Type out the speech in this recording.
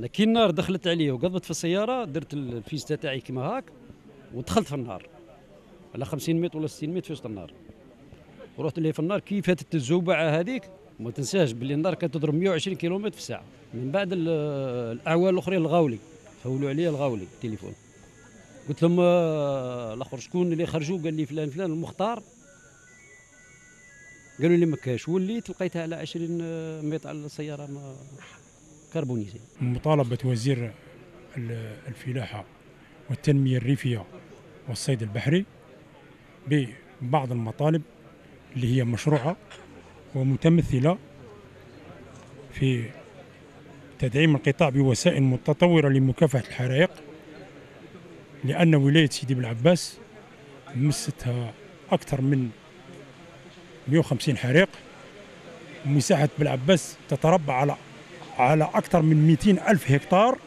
كي النار دخلت عليه وقضبت في السيارة درت الفيستا تاعي كيما هاك ودخلت في النار. على 50 متر ولا 60 متر في وسط النار. ورحت ليه في النار كي فاتت الزوبعة هذيك؟ ما تنساش باللي النار كانت تضرب 120 كيلومتر في الساعة. من بعد الاعوان الأخرين الغاولي. فولوا عليا الغاولي التليفون. قلت لهم آه، الأخر شكون اللي خرجوا؟ قال لي فلان فلان المختار. قالوا لي ما كاش. وليت لقيتها على 20 متر على السيارة ما كربونيزي. مطالبة وزير الفلاحة والتنمية الريفية والصيد البحري ببعض المطالب اللي هي مشروعة ومتمثلة في تدعيم القطاع بوسائل متطورة لمكافحة الحرائق لأن ولاية سيدي بالعباس مستها أكثر من 150 حريق. ومساحة بالعباس تتربع على على أكثر من 200 ألف هكتار.